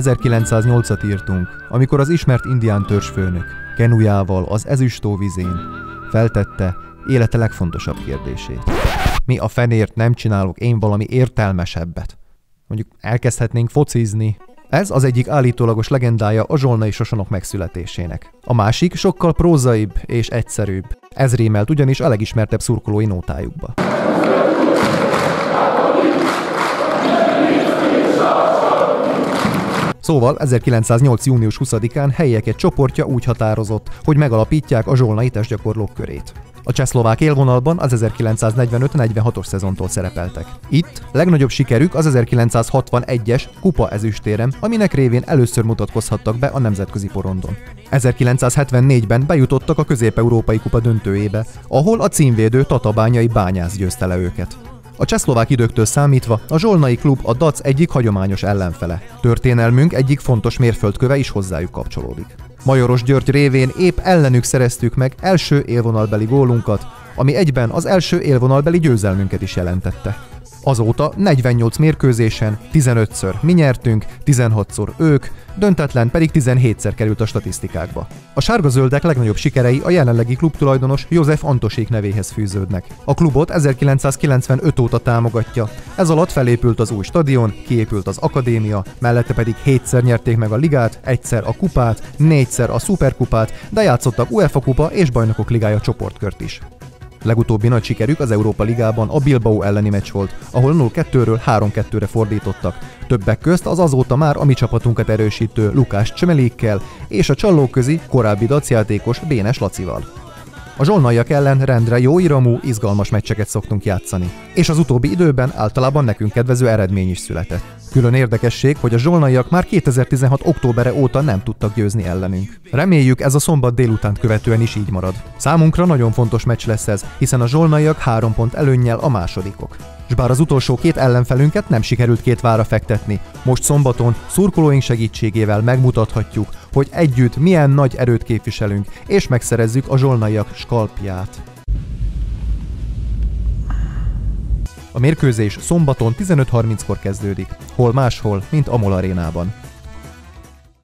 1908-at írtunk, amikor az ismert indián törzsfőnök kenujával az ezüstó vizén feltette élete legfontosabb kérdését. Mi a fenért nem csinálok én valami értelmesebbet? Mondjuk elkezdhetnénk focizni. Ez az egyik állítólagos legendája a zsolnai sosonok megszületésének. A másik sokkal prózaibb és egyszerűbb. Ez rémelt ugyanis a legismertebb szurkolói nótájukba. Szóval 1908. június 20-án helyiek egy csoportja úgy határozott, hogy megalapítják a zsolnai testgyakorlók körét. A csehszlovák élvonalban az 1945-46-os szezontól szerepeltek. Itt legnagyobb sikerük az 1961-es Kupa ezüstérem, aminek révén először mutatkozhattak be a nemzetközi porondon. 1974-ben bejutottak a Közép-Európai Kupa döntőjébe, ahol a címvédő tatabányai bányász győzte le őket. A csehszlovák időktől számítva a Zsolnai klub a DAC egyik hagyományos ellenfele. Történelmünk egyik fontos mérföldköve is hozzájuk kapcsolódik. Majoros György révén épp ellenük szereztük meg első élvonalbeli gólunkat, ami egyben az első élvonalbeli győzelmünket is jelentette. Azóta 48 mérkőzésen 15-ször mi nyertünk, 16-szor ők, döntetlen pedig 17-szer került a statisztikákba. A sárga-zöldek legnagyobb sikerei a jelenlegi klubtulajdonos József Antosék nevéhez fűződnek. A klubot 1995 óta támogatja. Ez alatt felépült az új stadion, kiépült az akadémia, mellette pedig hétszer nyerték meg a ligát, egyszer a kupát, négyszer a szuperkupát, de játszottak UEFA kupa és bajnokok ligája csoportkört is. Legutóbbi nagy sikerük az Európa Ligában a Bilbao elleni meccs volt, ahol 0-2-ről 3-2-re fordítottak. Többek közt az azóta már a mi csapatunkat erősítő Lukás Csemelékkel és a csallóközi korábbi dacjátékos Bénes Lacival. A zsolnaiak ellen rendre jó iramú, izgalmas meccseket szoktunk játszani, és az utóbbi időben általában nekünk kedvező eredmény is született. Külön érdekesség, hogy a zsolnaiak már 2016. októbere óta nem tudtak győzni ellenünk. Reméljük ez a szombat délután követően is így marad. Számunkra nagyon fontos meccs lesz ez, hiszen a zsolnaiak három pont előnnyel a másodikok. És bár az utolsó két ellenfelünket nem sikerült két vára fektetni, most szombaton szurkolóink segítségével megmutathatjuk, hogy együtt milyen nagy erőt képviselünk, és megszerezzük a zsolnaiak skalpját. A mérkőzés szombaton 15.30-kor kezdődik, hol máshol, mint a MOL arénában.